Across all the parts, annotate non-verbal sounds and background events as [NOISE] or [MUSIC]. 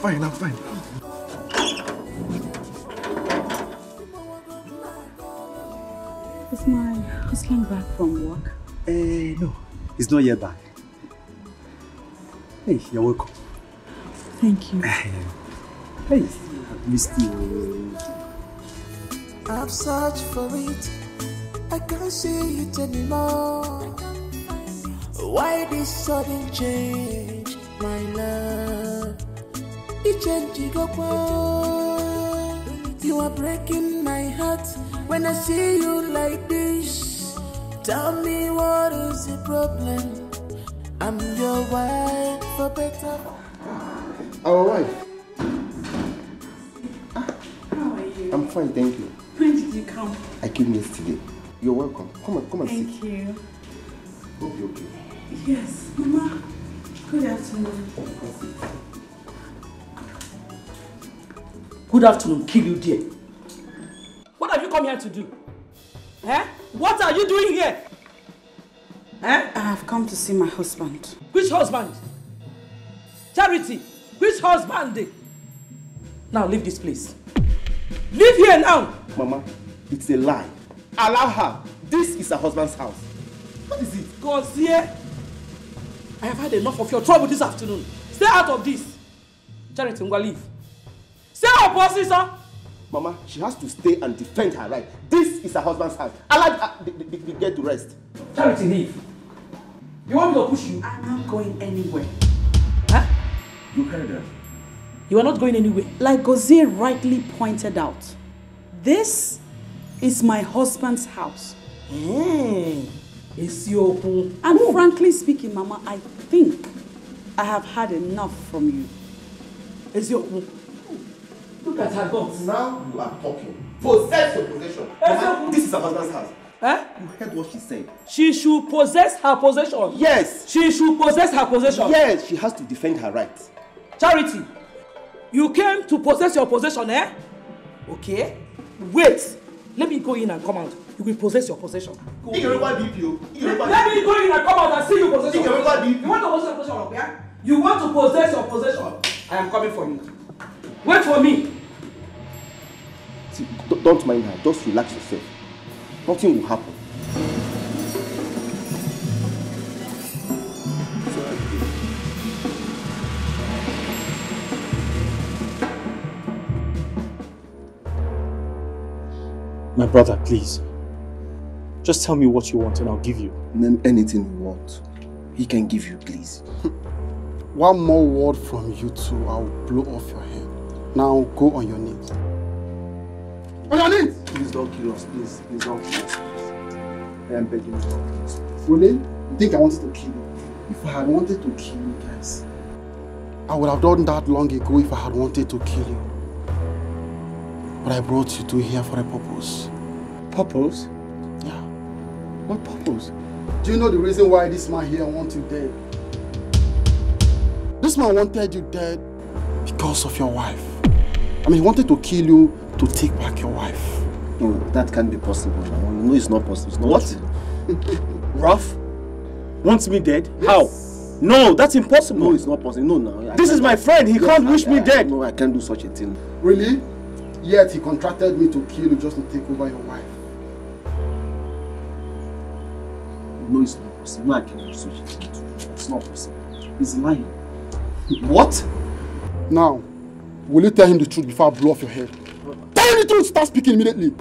fine, I'm fine. Is my husband back from work? Eh, no. He's not yet back. Hey, you're welcome. Thank you. Hey, I've missed you. I've searched for it. I can't see it anymore. Why this sudden change, my love? It changed You are breaking my heart when I see you like this. Tell me what is the problem? I'm your wife for better. Our wife. Ah, How are you? I'm fine, thank you. When did you come? I came yesterday. You're welcome. Come on, come and sit. Thank you. Hope you're okay. Yes, Mama. Good afternoon. Good afternoon, kill you dear. What have you come here to do? Eh? What are you doing here? Eh? I have come to see my husband. Which husband? Charity, which husband? Now leave this place. Leave here now. Mama, it's a lie. Allow her. This is her husband's house. What is it? Gozie, I have had enough of your trouble this afternoon. Stay out of this. Charity, Ngwa, leave. Up, bossy, sir. Mama, she has to stay and defend her right. This is her husband's house. Allow her the, the, the girl to rest. Charity, leave. You want me to push you? I'm not going anywhere. Huh? You heard her. You are not going anywhere. Like Gozie rightly pointed out, this is my husband's house. Mm. Esioku. And frankly speaking, Mama, I think I have had enough from you. Esioku. Look at her guts. Now you are talking. Possess your possession. Mama, this is her husband's house. Eh? You heard what she said. She should possess her possession. Yes. She should possess her possession. Yes, she has to defend her rights. Charity, you came to possess your possession, eh? Okay. Wait. Let me go in and come out. You will possess your possession. Go in. Let me go in and come out and see you possess your possession. You want to possess your possession, okay? You want to possess your possession. I am coming for you. Wait for me. See, don't mind her. Just relax yourself. Nothing will happen. My brother, please. Just tell me what you want and I'll give you. Name anything you want. He can give you, please. One more word from you two, I'll blow off your head. Now go on your knees. On your knees! Please don't kill us, please. Please don't kill us, please. I am begging you, don't kill us. Really? You think I wanted to kill you? If I had wanted to kill you guys, I would have done that long ago if I had wanted to kill you. But I brought you two here for a purpose. Purpose? Yeah. What purpose? Do you know the reason why this man here wants you dead? This man wanted you dead because of your wife. I mean, he wanted to kill you to take back your wife. No, that can't be possible No, You know it's not possible. It's not What? [LAUGHS] Ralph Wants me dead? How? No, that's impossible. No, it's not possible. No, no. I This is my friend. He Yes, can't I- wish me I- dead. No, I can't do such a thing. Really? Yet he contracted me to kill you just to take over your wife. No, it's not possible. No, I can't do such a thing. It's not possible. He's lying. What? Now, will you tell him the truth before I blow off your head? Tell him the truth! Start speaking immediately!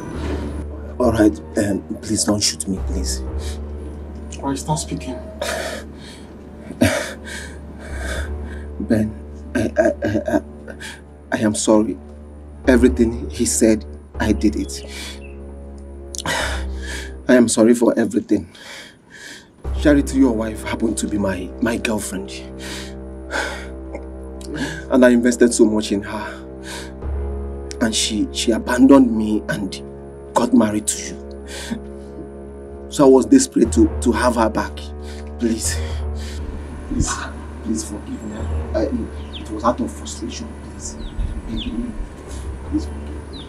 All right, um, please don't shoot me, please. Alright, start speaking. Ben, I, I, I, I, I am sorry. Everything he said, I did it. I am sorry for everything. Charity, your wife, happened to be my, my girlfriend. And I invested so much in her. And she, she abandoned me and got married to you. So I was desperate to, to have her back. Please. Please, please forgive me. I, it was out of frustration, please. Please forgive me.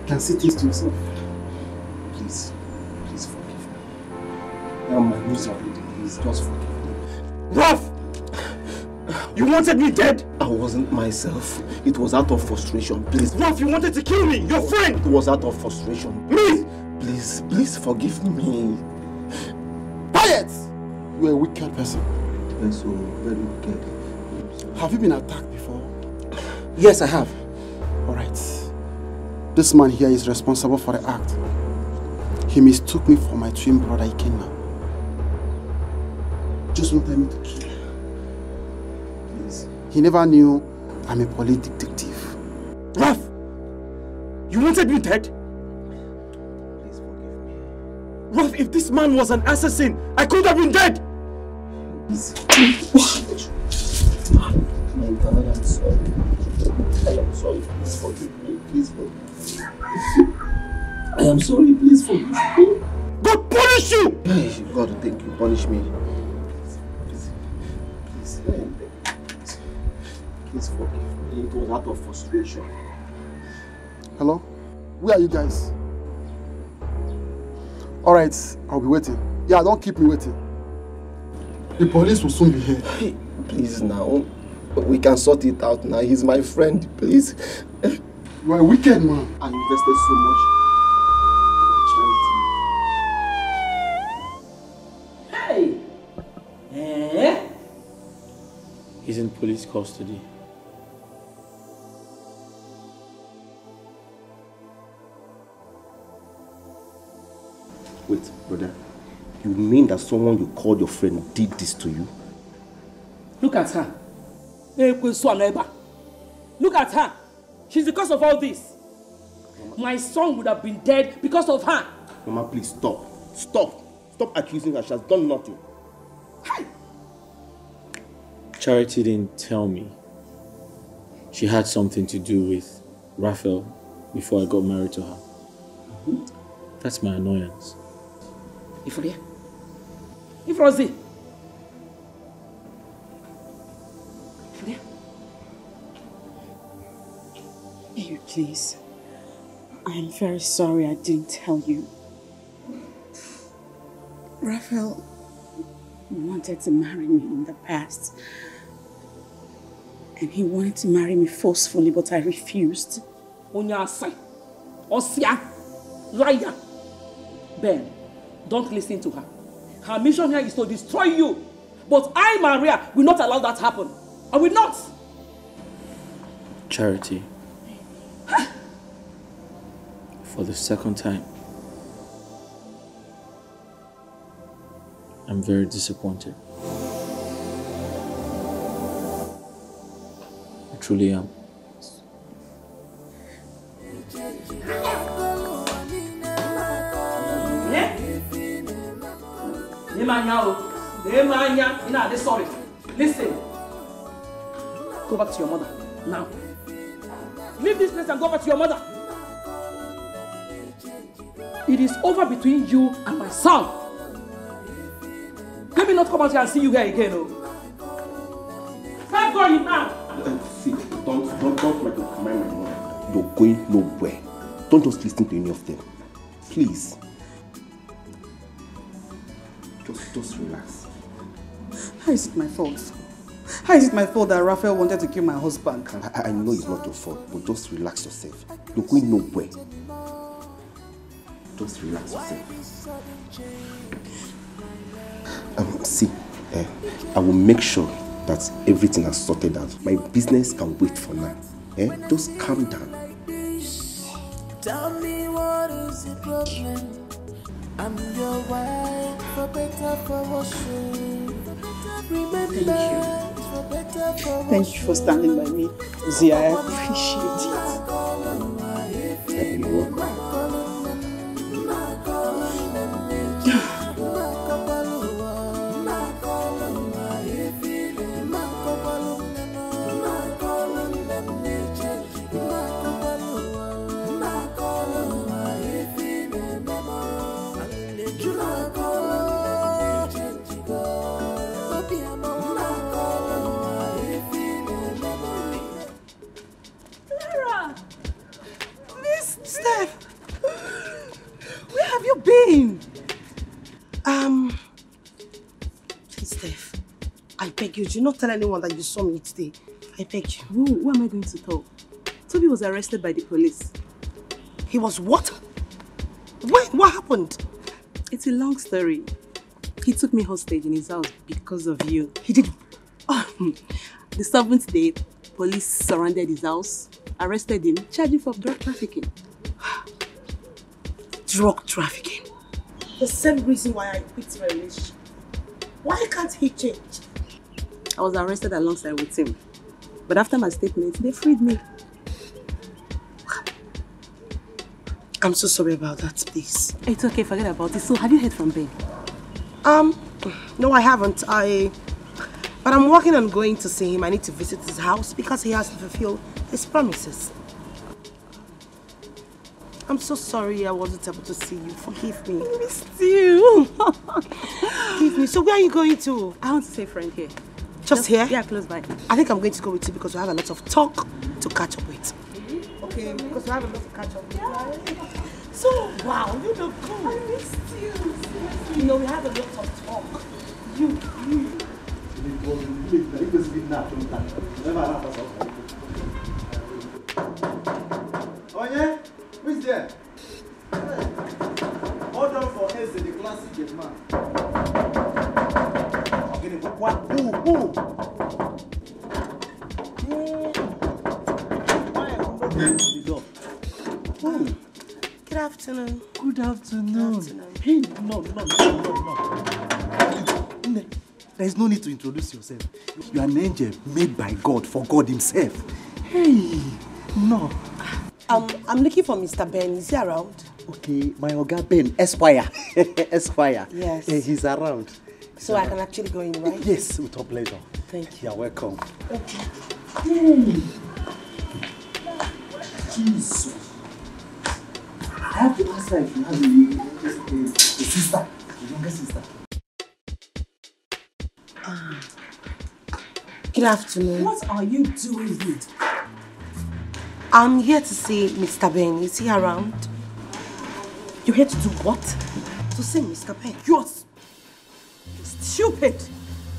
You can see things to yourself. please, please forgive me. I'm my knees already, please, just forgive me. Ralph! You wanted me dead? I wasn't myself. It was out of frustration, please. Ralph, you wanted to kill me, your friend! It was out of frustration. Me! Please, please forgive me. Quiet! You're a wicked person. You're so very wicked. Have you been attacked before? Yes, I have. Alright. This man here is responsible for the act. He mistook me for my twin brother Ikenna. Just wanted me to kill him. Please. He never knew I'm a police detective. Ralph! You wanted me dead? Please forgive me. Ralph, if this man was an assassin, I could have been dead! My God, I'm sorry. I am sorry. Please forgive me. Please forgive me. I am sorry. Please forgive me. God punish you! God, thank you. Punish me. Please forgive me. It was out of frustration. Hello? Where are you guys? Alright, I'll be waiting. Yeah, don't keep me waiting. The police will soon be here. Hey, please now. We can sort it out now. He's my friend. Please. You are a wicked man. I invested so much in charity. Hey! Eh? He's in police custody. Wait, brother. You mean that someone you called your friend did this to you? Look at her. Eh, Ekwesu Aneba. Look at her. She's the cause of all this. My son would have been dead because of her. Mama, please stop. Stop. Stop accusing her. She has done nothing. Charity didn't tell me she had something to do with Raphael before I got married to her. That's my annoyance. Ifria. Ifrozi. Ifria. Baby, please. I am very sorry I didn't tell you. Raphael wanted to marry me in the past. And he wanted to marry me forcefully, but I refused. Onyasai. Osia. Liar. Ben, don't listen to her. Her mission here is to destroy you. But I, Maria, will not allow that to happen. I will not. Charity. For the second time, I'm very disappointed. I truly am. Nemanya, oh. Nemanya, you're not sorry. Listen. Go back to your mother now. Leave this place and go back to your mother. It is over between you and my son. Let me not come out here and see you here again, oh. Start going now. See, don't, don't, don't command my mom. You're going nowhere. Don't just listen to any of them. Please. Just, relax. How is it my fault? How is it my fault that Raphael wanted to kill my husband? I, I know it's not your fault, but just relax yourself. You're going nowhere. Just relax yourself. Um, see, eh, I will make sure that everything is sorted out. My business can wait for now. Eh? Just calm down. Tell me what is the problem? I'm your wife, for better, for. Remember, better, for Thank you for standing by me. Zia, I appreciate it. You're welcome. You, do not tell anyone that you saw me today. I beg you. Who, who am I going to tell? Toby was arrested by the police. He was what? Wait, what happened? It's a long story. He took me hostage in his house because of you. He did. Um, the seventh day, police surrounded his house, arrested him, charged him for drug trafficking. [SIGHS] Drug trafficking. The same reason why I quit my relationship. Why can't he change? I was arrested alongside with him. But after my statement, they freed me. I'm so sorry about that, please. It's okay, forget about it. So, have you heard from Ben? Um, no, I haven't. I, but I'm working on going to see him. I need to visit his house because he has to fulfill his promises. I'm so sorry I wasn't able to see you. Forgive me. I missed you. [LAUGHS] Forgive me. So where are you going to? I want to see a friend here. Just, Just- here? yeah, close by. I think I'm going to go with you because we have a lot of talk to catch up with. Okay, because we have a lot to catch up with. So, wow, you look good. I missed you. You know, we have a lot of talk. You, you. Oh yeah? Who's there? Hold on for Eze, the classic gate man. Okay, the what? Who? Who? Who? Good afternoon. Good afternoon. Hey, no, no, no, no, no. There is no need to introduce yourself. You are an angel made by God for God Himself. Hey, no. Um, I'm looking for Mr. Ben. Is he around? Okay, my Oga Ben, Esquire. [LAUGHS] Esquire. Yes. Eh, he's around. So I can actually go in, right? Yes, with all pleasure. Thank you. You're welcome. Jesus. I have to ask her if you have a, a, a, a sister, a younger sister. Ah. Good afternoon. What are you doing here? I'm here to see Mr. Ben. Is he around? You're here to do what? To see Mr. Ben. You're s- stupid.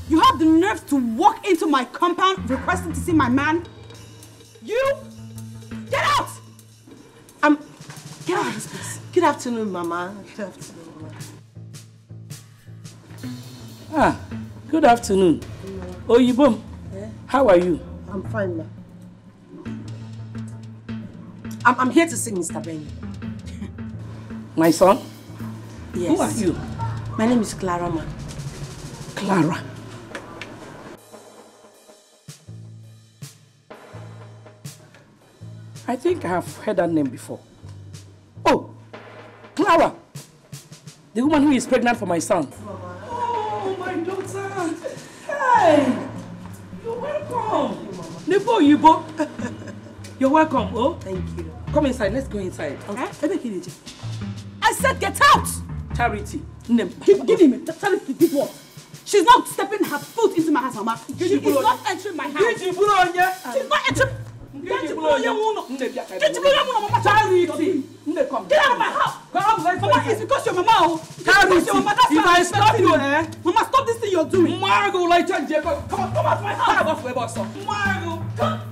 You have the nerve to walk into my compound requesting to see my man? You? Get out! Um, get out of this place. Good afternoon, Mama. Good afternoon, Mama. Ah, good afternoon. Oyibom, how are you? I'm fine, ma. I'm, I'm here to see Mr. Ben. My son? Yes. Who are you? My name is Clara, ma. Clara. I think I have heard that name before. Oh, Clara. The woman who is pregnant for my son. Oh, my daughter. Hey, you're welcome. Nebo Yibo. You're welcome, oh. Thank you. Come inside, let's go inside. Kineji. I said get out! Charity. Nem. Give, give him a Charity did what? She's not stepping her foot into my house, Mama. She is not entering my house. She's not entering. Nwụnọ. Nne bịa ka ị Giji buru onye nwụnọ, Mama. Come. Get out of my house! Come, let's go Mama, it's because your mama, oh. Because your mama, that's if I stop you, eh? Mama, stop this thing you're doing. Margo like your Come on, come out my house. Come out my boss. Margo. Don't,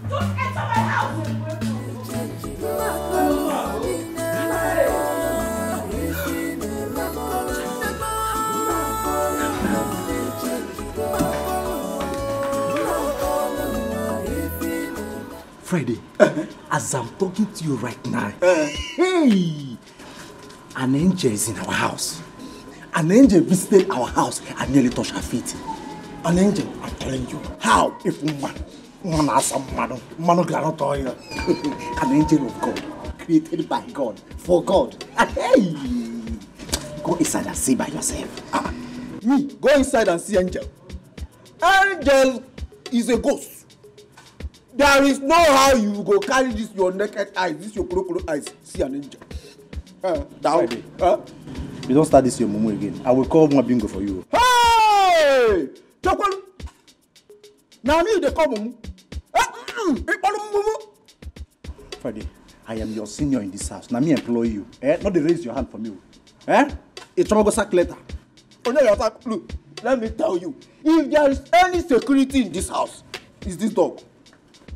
Friday, [LAUGHS] as I'm talking to you right now, hey, an angel is in our house. An angel visited our house and nearly touched her feet. An angel, I'm telling you, how if woman, woman has some man, man cannot you. [LAUGHS] An angel of God, created by God, for God. Hey, go inside and see by yourself. Ah, Me, go inside and see angel. Angel is a ghost. There is no how you go carry this your naked eyes, this your crocodile eyes, see an angel. Uh, down. Friday. Uh, you don't start this your mumu again. I will call one bingo for you. hey! Chokwalu! Na me dey come mumu. Eh, mm, ikpolu mumu. Friday, I am your senior in this house. Now me employ you. Eh? Not they raise your hand for me. Eh? It's trouble go sack letter. Onye your sack look. let me tell you if there is any security in this house it's this dog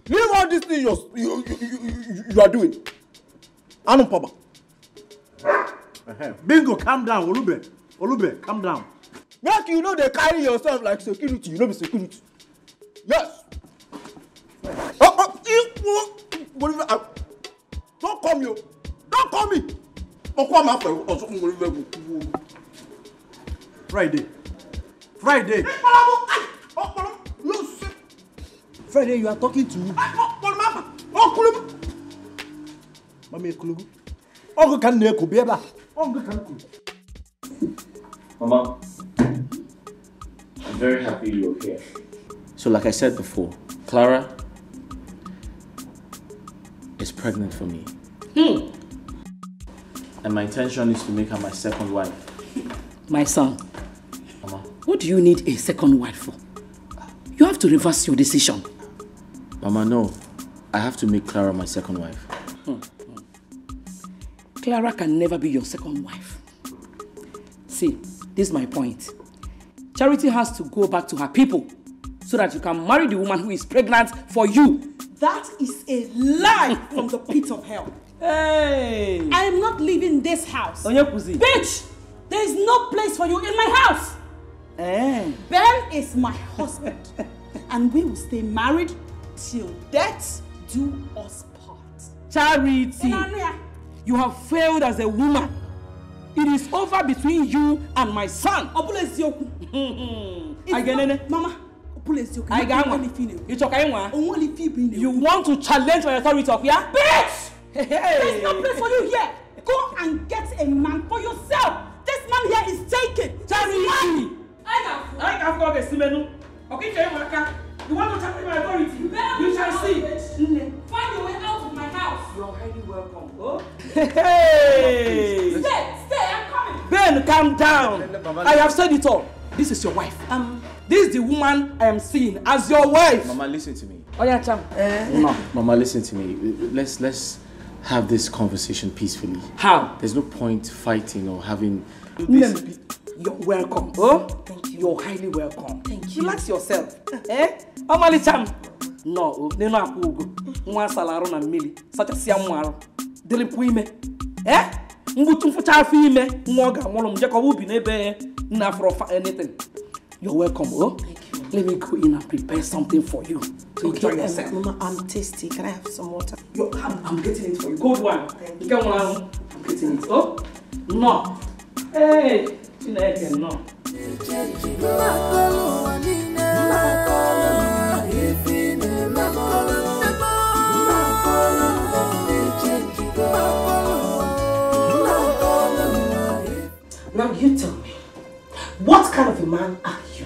leave all this thing you're, you, you, you, you are doing? Anu papa. bingo calm down olube olube calm down. make you no dey carry yourself like security. You no be security. Yes. Oh, oh, you, Bolivar, uh, don't call me o don't call me. Ọkọ fẹ ọsùn kú friday. Friday. Yóò ṣe friday you are talking to ọpọlọmọ ọkùnrin. mami ekologo ọgụ ka m na-eku bịa ebe a ọgụ ka m kwuru. Mama, I'm very happy you're here. So, like I said before, Clara is pregnant for me. And my intention is to make her my second wife. My son, Mama, what do you need a second wife for? You have to reverse your decision. Mama, no. I have to make Clara my second wife. Clara can never be your second wife. See, this is my point. Charity has to go back to her people so that you can marry the woman who is pregnant for you. That is a lie [LAUGHS] from the pit of hell. Hey! I am not leaving this house. Onye Bitch! There is no place for you in my house. Eh. Ben is my husband. [LAUGHS] and we will stay married till death do us part. Charity, you have failed as a woman. It is over between you and my son. Ọbụla eziokwu. Agenene. Mama, ọbụla eziokwu. I ga Onwe anwa. ife ị na-ekwu. Ịchọ ka ị nwa? Onwe ife ibe ị. You want to challenge my authority of ya? Bitch! Hey, There's no place for you here. Go and get a man for yourself. This man here is taken. Charity! I can go get Simenu. Okay, tell you aka. You want to challenge my authority? You shall see. Find your way out of my house. You are highly welcome. Oh. Hey! Stay, stay, I'm coming. Ben, calm down. I have said it all. This is your wife. Um, this is the woman I am seeing as your wife. Mama, listen to me. Oh yeah, cham. No. Mama, listen to me. Let's let's have this conversation peacefully. How? There's no point fighting or having Nembi, you're welcome. Oh, you're highly welcome. Thank you. Relax yourself. eh? Omali cham. No, nenu akwa ugo. Nwa asala arụ na mmiri. Sachasịa mụ arụ. Dịrịpụ ime. Eh? Mgbutu mfụcha afọ ime. Nwa ọ ga-amụrụ m jekọba ubi n'ebe nna fa anything. You're welcome. Oh, let me go in and prepare something for you. To enjoy Okay, yourself. um, Mama, I'm tasty. Can I have some water? Yo, I'm, I'm getting it for you. Good one. You get one. I'm getting it. Oh, no. Hey, Chineke. Now you tell me, what kind of a man are you?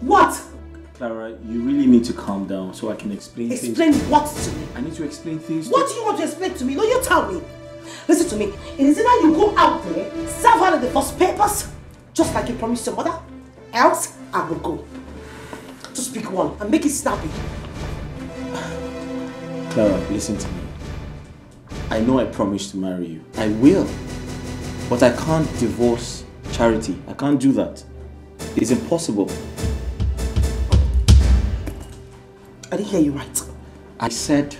What? Clara, you really need to calm down so I can explain, Explain things. what to me? I need to explain things. What do you want to explain to me? No, you tell me. Listen to me. It is either you go out there, serve her the first papers, just like you promised your mother, else I will go. Just pick one and make it snappy. Clara, listen to me. I know I promised to marry you. I will. But I can't divorce Charity. I can't do that. It's impossible. I didn't hear you right. I said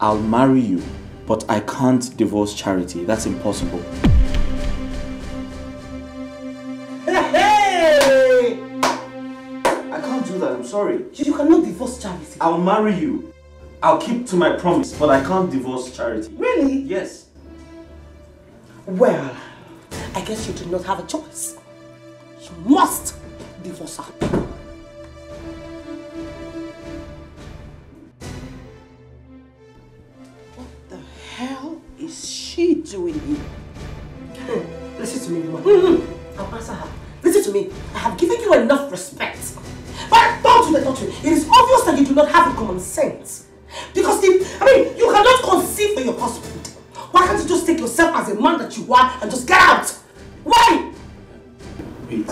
I'll marry you, but I can't divorce Charity. That's impossible. Hey! I can't do that. I'm sorry. You cannot divorce Charity. I'll marry you. I'll keep to my promise, but I can't divorce Charity. Really? Yes. Well, I guess you do not have a choice. You must divorce her. She doing here? [LAUGHS] Listen to me, woman. I'll answer her. Listen to me. I have given you enough respect. But don't you, don't you? It is obvious that you do not have common sense. Because if, I mean, you cannot conceive for your husband. Why can't you just take yourself as a man that you are and just get out? Why? Wait.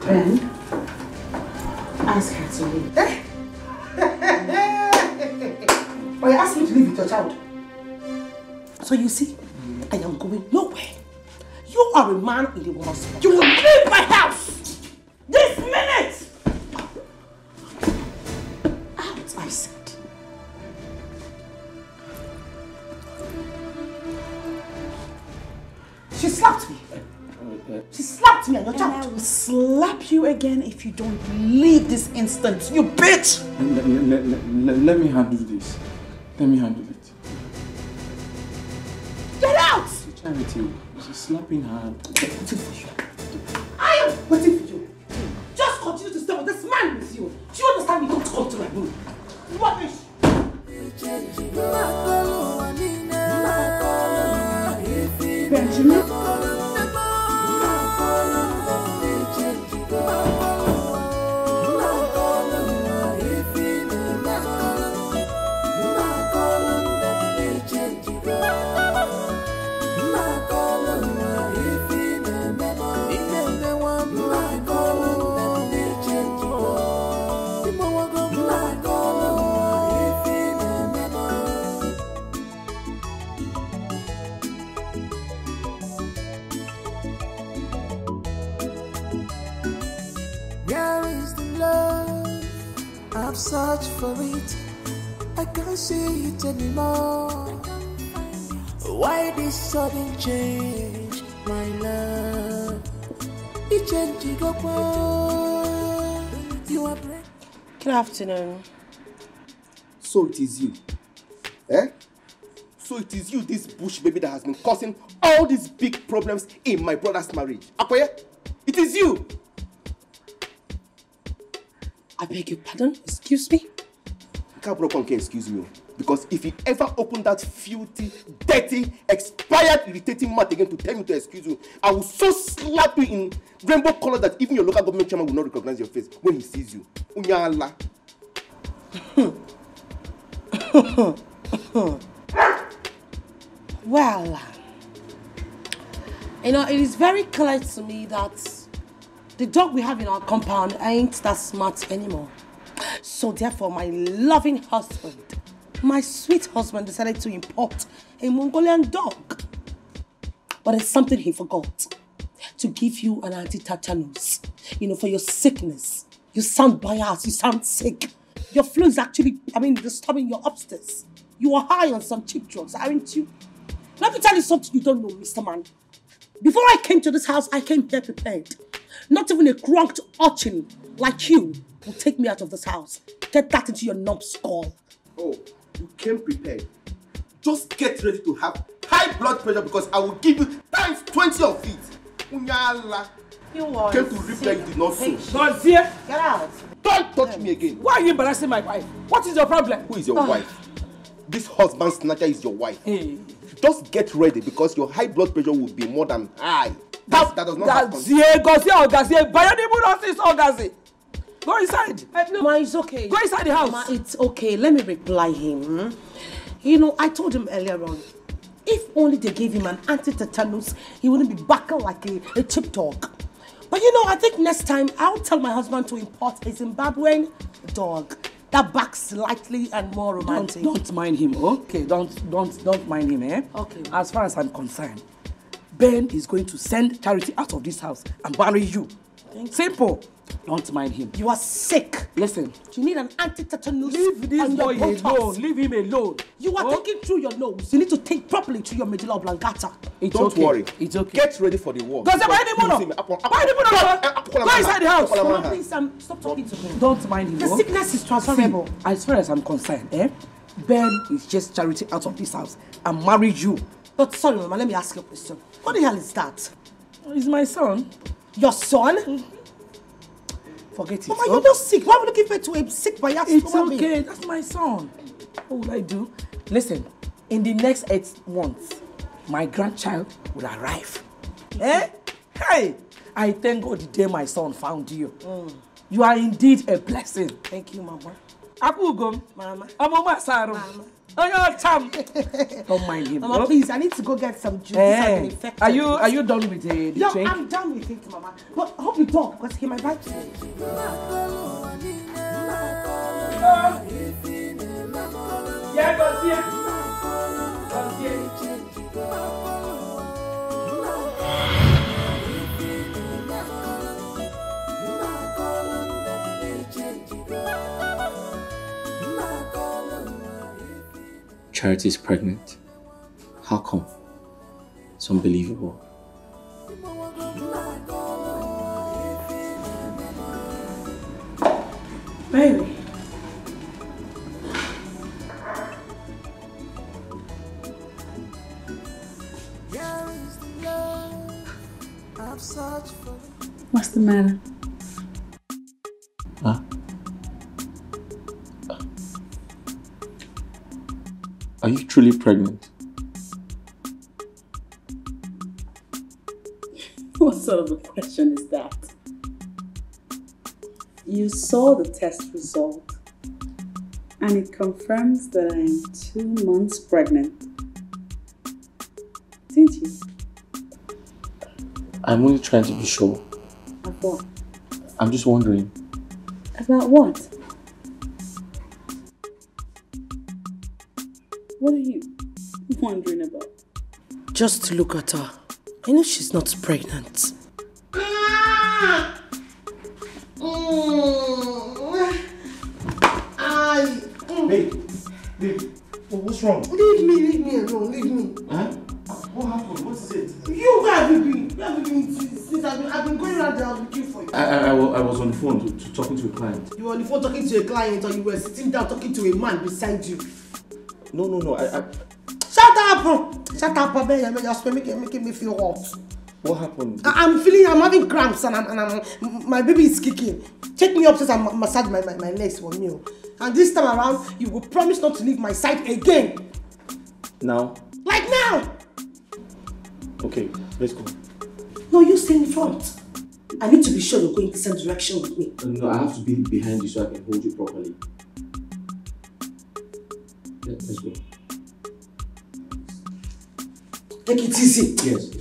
Ben, ask her to leave. [LAUGHS] Eh? or you ask me to leave with your child. So you see, I am going nowhere. You are a man in the woman's You will leave my house! This minute! Ah, Out, I said. She slapped me. She slapped me and your child. I will slap you again if you don't leave this instant, you bitch! Let, let me handle this. Let me handle this. Charity, she's slapping her. I am waiting for you. Just continue to stay with this man with you. Do you understand me? Don't come to my room. Rubbish! See it anymore. Why this sudden change, my love? It changed you go You are breaking. Good afternoon. So it is you. Eh? So it is you, this bush baby that has been causing all these big problems in my brother's marriage. Akoye, it is you. I beg your pardon? Excuse me? Cabrocon can excuse me. Oh. Because if he ever open that filthy, dirty, expired, irritating mouth again to tell me to excuse you, I will so slap you in rainbow color that even your local government chairman will not recognize your face when he sees you. Unyala. [LAUGHS] Well, you know, it is very clear to me that the dog we have in our compound ain't that smart anymore. So therefore, my loving husband, my sweet husband decided to import a Mongolian dog. But it's something he forgot. To give you an anti-tetanus, you know, for your sickness. You sound biased, you sound sick. Your flu is actually, I mean, disturbing your upstairs. You are high on some cheap drugs, aren't you? Let me tell you something you don't know, Mr. Man. Before I came to this house, I came here prepared. Not even a cranked urchin like you will take me out of this house. Get that into your numbskull. Oh, you came prepared. Just get ready to have high blood pressure because I will give you times 20 of it. Unyala. You are Came to reap where you did not sow. Gozie, Get out. Don't touch me again. why are you embarrassing my wife? What is your problem? Who is your Ah. wife? This husband snatcher is your wife. Hey. Just get ready because your high blood pressure will be more than high. That, that does not happen. Gazie, Gozie, or Gazie, Bayanibu nonsense Gazie. Go inside. No. Ma, it's okay. Go inside the house. Ma, it's okay. Let me reply him. hmm? You know, I told him earlier on, if only they gave him an anti-tetanus, he wouldn't be barking like a, a chip dog. But you know, I think next time I'll tell my husband to import a Zimbabwean dog that barks slightly and more Don't, romantic. don't mind him, okay? Don't, don't, don't mind him, eh? Okay. As far as I'm concerned, Ben is going to send Charity out of this house and marry you. Simple. Don't mind him. You are sick. Listen, You need an anti-tetanus leave this your boy alone. Leave him alone. You are Oh, taking through your nose. You need to take properly through your medulla oblongata. It's Don't okay. worry. It's okay. Get ready for the war. Because buy the mono. me, Buy the Go inside the house. Please, um, stop talking to him. Don't mind him. The oh. sickness is transferable. See, as far as I'm concerned, eh? Ben is just charity out of this house and marry you. But sorry, Mama, let me ask you a question. What the hell is that? He's my son. Your son? Forget it. Mama, oh. you're not sick. Why would you give birth to a sick bias It's human being? okay. That's my son. What will I do? Listen, in the next eight months, my grandchild will arrive. Eh? Hey! I thank God the day my son found you. You are indeed a blessing. Thank you, Mama. Akugom. Mama. Ọmọ Masaru. Mama. Oyo Cham. Don't mind him. Mama, oh. please, I need to go get some juice. This has been Eh, infected. are you are you done with the, the Yeah, drink? I'm done with it, Mama. But I hope you don't, because he might bite me. Yeah, Gozie. Gozie. Charity is pregnant. How come? It's unbelievable. Baby. Here is the love I've searched for. What's the matter? Saw the test result and it confirms that I am two months pregnant. Didn't you? I'm only trying to be sure. Of what? I'm just wondering. About what? What are you wondering about? Just to look at her. I know she's not pregnant. Ah! Wrong? Leave me, leave me alone, leave me. Huh? What happened? What is it? You, where have you been? Where have you been since, I've been, I've been going around the house looking for you? I, I, I, I was on the phone to, to talking to a client. You were on the phone talking to a client or you were sitting down talking to a man beside you. No, no, no. I, I, Shut up! Shut up, man. You're just making, making me feel hot. what happened? I- I'm feeling, I'm having cramps and, I'm, and I'm, my baby is kicking. Take me upstairs and ma- massage my, my, my legs for me. And this time around, you will promise not to leave my side again. Now? Like now! Okay, let's go. No, you stay in front. I need to be sure you're going the same direction with me. No, I have to be behind you so I can hold you properly. Let, let's go. Take it easy. Yes.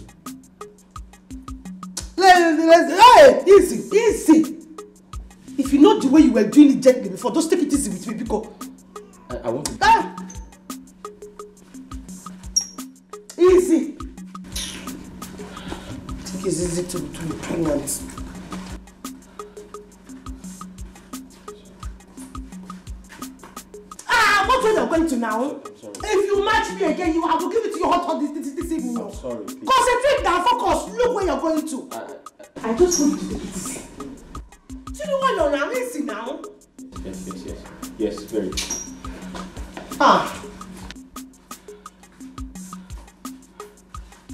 Let, let, hey, easy, easy. If you know the way you were doing it gently before, just take it easy with me because. I, I want to. Ah! Easy. Take it easy to, to be pregnant. Ah, what way you're going to now? If you match me again, you I will give it to you hot hot this, this, this evening. oh. Sorry, please. Concentrate now, focus. Look where you're going to. I just want you to take it easy. Do you what you're now? Easy now. Yes, yes, yes. Yes, very. Ah.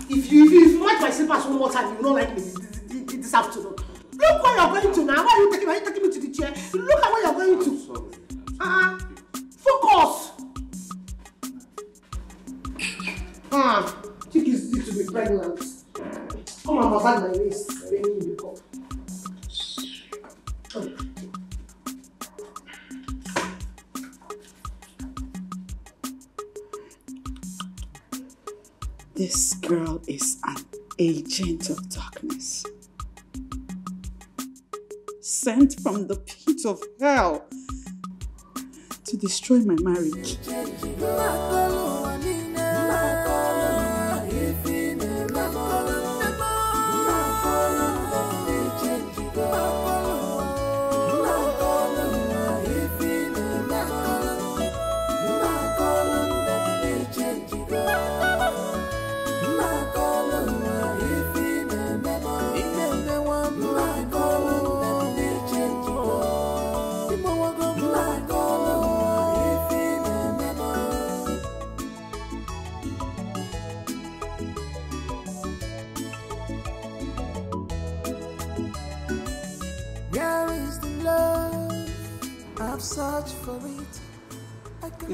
If you if you, if you my slippers one more time, you will not like me this, this, this, afternoon. Look where you're going to now. Why are you taking, are you taking me to the chair? Look at where you're going to. Ah, focus. Ah, think it's easy to be pregnant. Come and massage my waist. Let me wake up. This girl is an agent of darkness. Sent from the pit of hell to destroy my marriage.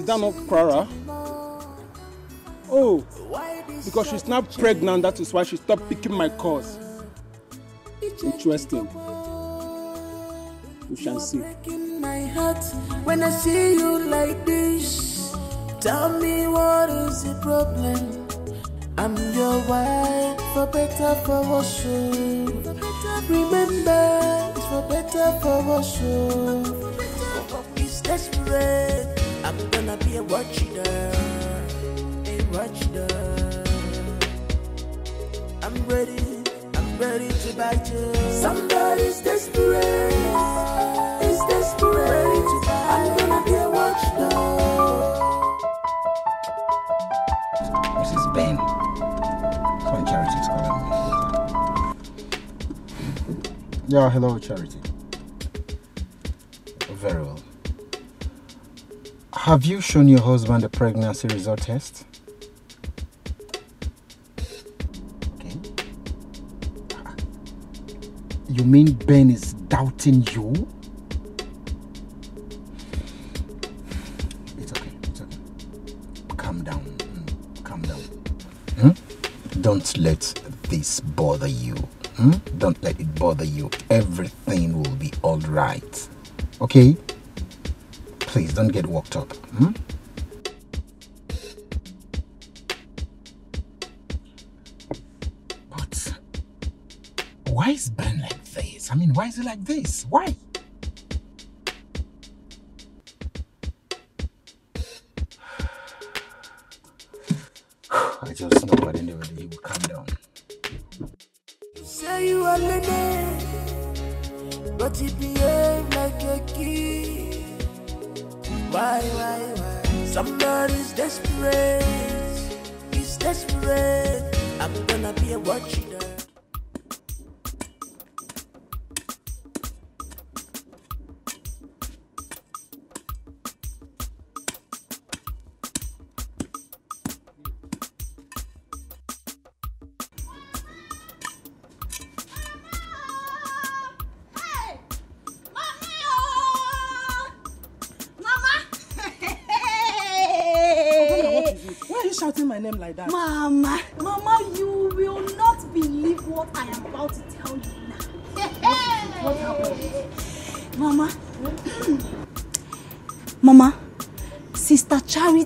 Clara? anymore. Oh, because she's now pregnant, that is why she stopped picking my calls. Interesting. We shall see. my heart when I see you like this. Tell me what is the problem? I'm your wife for better for worse. Remember, it's for better for worse. It's desperate. I'm gonna be a watcher, a watcher. I'm ready, I'm ready to bite you. Somebody's desperate, is desperate. I'm gonna be a watchdog. Mrs. Ben. That's why Charity's calling me. Yeah, hello, Charity. Have you shown your husband the pregnancy result test? Okay. You mean Ben is doubting you? It's okay, it's okay. Calm down, mm, calm down. Hmm? Don't let this bother you. Hmm? Don't let it bother you. Everything will be all right. Okay? Please don't get worked up. Hmm? But why is Ben like this? I mean, why is he like this? Why?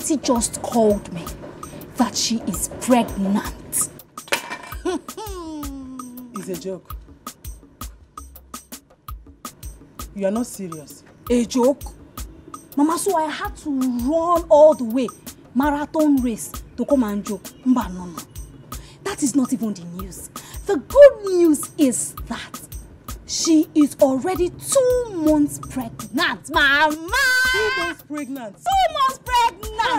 Charity just called me that she is pregnant. It's a joke. You are not serious. A joke? Mama, so I had to run all the way, marathon race, to come and joke. Mba, no, no. That is not even the news. The good news is that she is already two months pregnant, Mama! Two months pregnant. Two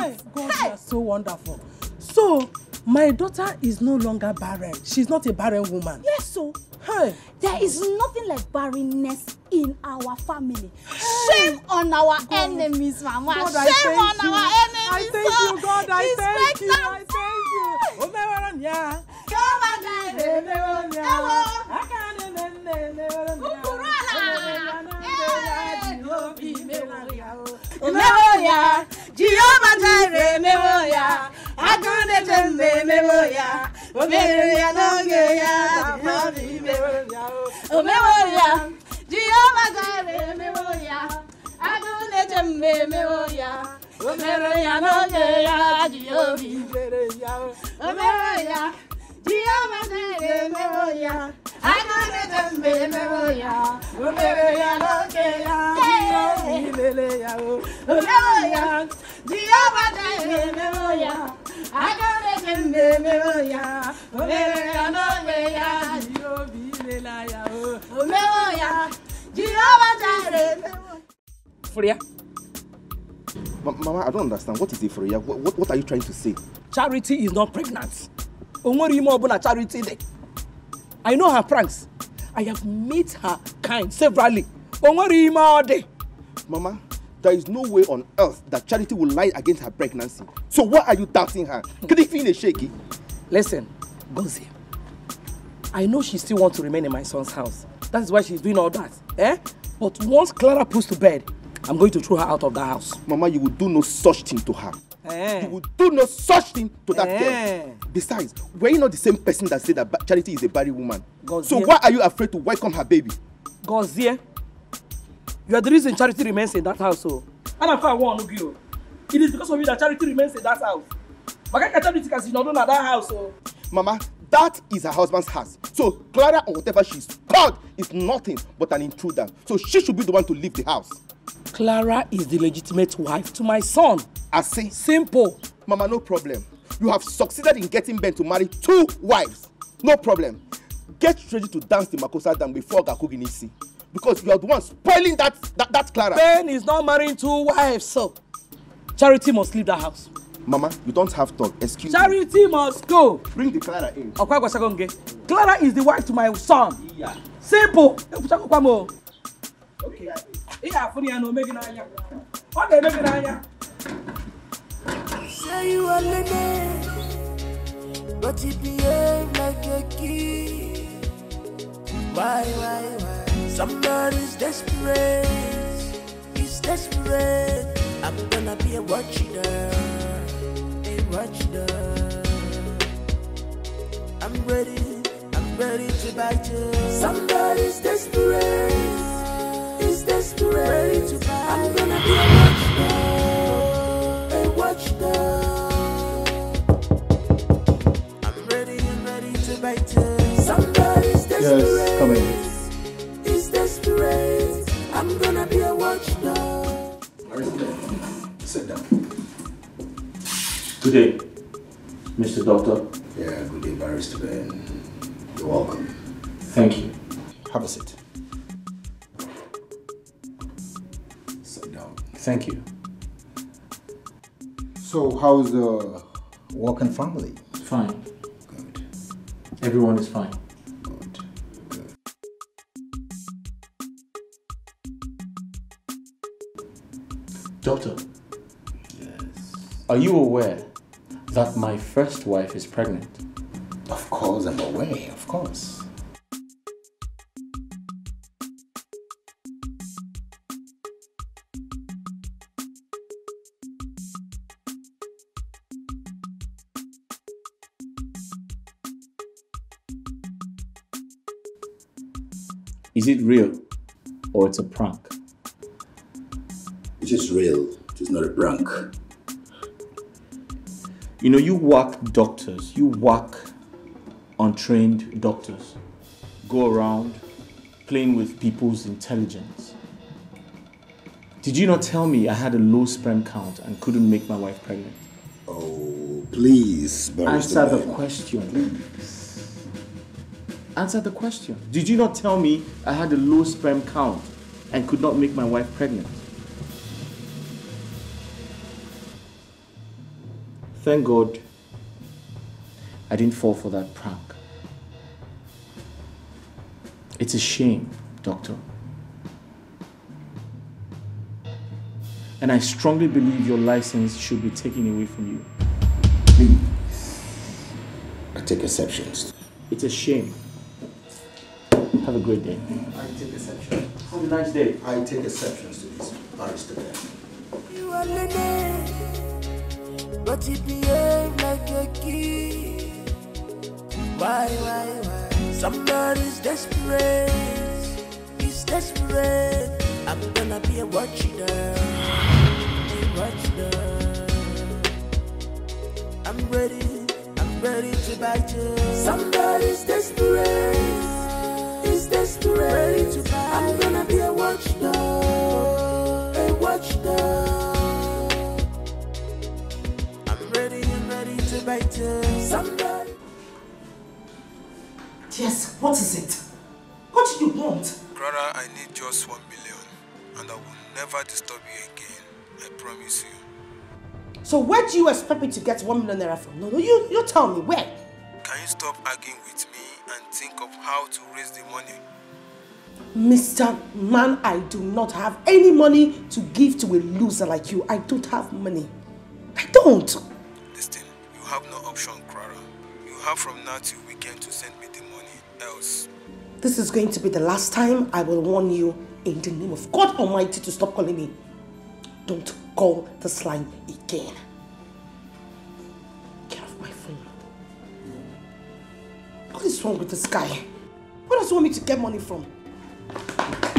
Hey! God, you are so wonderful. So, my daughter is no longer barren. She's not a barren woman. Yes, so Hey, there is nothing like barrenness in our family. Shame on our enemies, Mama. God, I Shame on you. our enemies. I thank so you, God. I thank you. I pregnant. thank you. jehova jire emewo ya agụ na-eche mma emewo ya. O ya n'oge ya omewo ya jehova jire emewo ya agụ na-eche mma emewo ya. O ya n'oge ya jehova o mere ya Jehovah. Omeroya. Jehovah Jireh, memoya. Agunde memoya. Omeroya n'oge ya. Memoya. Jehovah Jireh, memoya. Agunde memoya. Omeroya n'oge ya. Memoya. Jehovah Jireh, memoya. Freya, Ma- Mama, I don't understand. What is it for you? What, what, what are you trying to say? Charity is not pregnant. O nwere ime ọbụla Charity dị. I know her pranks. I have met her kind severally. O nwere ime ọ dị. Mama, there is no way on earth that Charity will lie against her pregnancy. So why are you doubting her? You feel shaky? Listen, Gozie, I know she still wants to remain in my son's house. That is why she's doing all that. Eh? But once Clara puts to bed, I'm going to throw her out of the house. Mama, you will do no such thing to her. Eh? You will do no such thing to that Eh. girl. Besides, were you not the same person that said that Charity is a barren woman? God, so why are you afraid to welcome her baby? Gozie, you are the reason Charity remains in that house. So, and I'm one of you. It is because of you that Charity remains in that house. Maka Charity can see not in that house. So, Mama, that is her husband's house. So Clara or whatever she's called is nothing but an intruder. So she should be the one to leave the house. Clara is the legitimate wife to my son. I say, Simple. Mama, no problem. You have succeeded in getting Ben to marry two wives. No problem. Get ready to dance the Makosa dance before Gakuginisi. Because you are the one spoiling that, that, that Clara. Ben is not marrying two wives, so Charity must leave the house. Mama, you don't have talk. Excuse me. Charity must go. Bring the Clara in. Okwagwa Sagonge. Clara is the wife to my son. Yeah. simple ekwuchakwa m o Say you are lady, but you behave like a kid. Why, why, why? Somebody's desperate. He's desperate. I'm gonna be a watchdog, a watchdog. I'm ready, I'm ready to bite you. Somebody's desperate. He's desperate. Ready to bite. I'm gonna be a watchdog, a watchdog. I'm ready, I'm ready to bite you. Somebody's desperate. come in. He's desperate. I'm gonna be a watchdog. Sit down. Good day, Mr. Doctor. Yeah, good day, Barrister Ben. You're welcome. Thank you. Have a seat. Thank you. So, how's the work and family? Fine. Good. Everyone is fine. Good. Good. Doctor, Yes. are you aware that my first wife is pregnant? Of course, I'm aware. Of course. Is it real or it's a prank? It is real. It is not a prank. You know, you whack doctors, you whack untrained doctors, go around playing with people's intelligence. Did you not tell me I had a low sperm count and couldn't make my wife pregnant? Oh, please, Barrister Answer the question. Answer the question. Did you not tell me I had a low sperm count and could not make my wife pregnant? Thank God I didn't fall for that prank. It's a shame, Doctor. And I strongly believe your license should be taken away from you. Please. I take exceptions. It's a shame. Have a great day. I take exceptions. Have a nice day. I take exceptions to this, Barrister Ben. You are lady, but you behave like a kid. Why, why, why? Somebody's desperate. He's desperate. I'm gonna be a watchdog, a watchdog. I'm ready, I'm ready to bite you. Somebody's desperate. He's. Ready to bite. I'm gonna be a watchdog, a watchdog. I'm ready, I'm ready to bite you. Somebody. Yes, what is it? What do you want? Clara, I need just one million, and I will never disturb you again. I promise you. So where do you expect me to get one million naira from? No, no, you, you tell me, where? Can you stop arguing with me and think of how to raise the money? Mr. Man, I do not have any money to give to a loser like you. I don't have money. I don't. Listen, you have no option, Clara. You have from now till weekend to send me the money. Else, This is going to be the last time I will warn you in the name of God Almighty to stop calling me. Don't call this line again. Get off my phone. What is wrong with this guy? Where does he want me to get money from? This